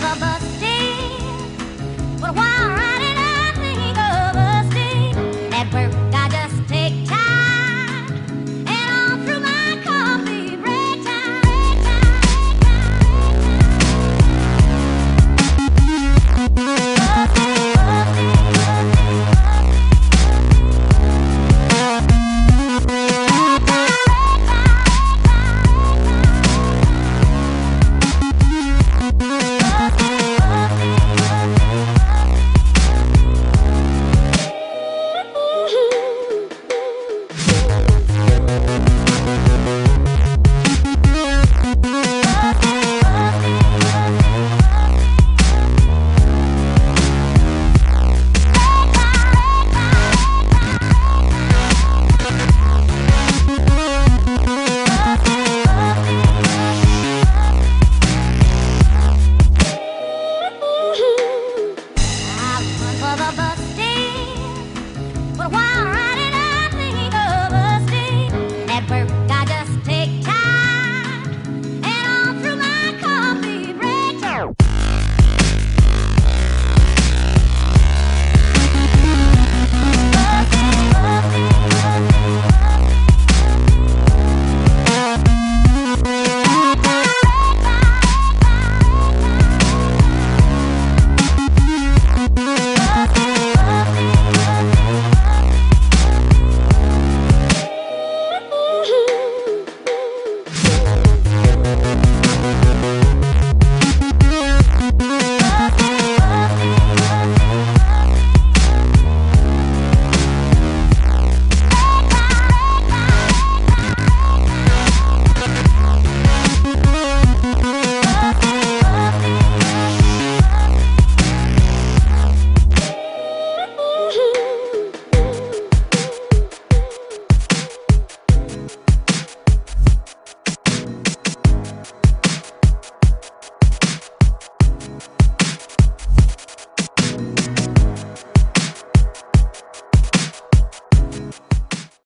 ba ba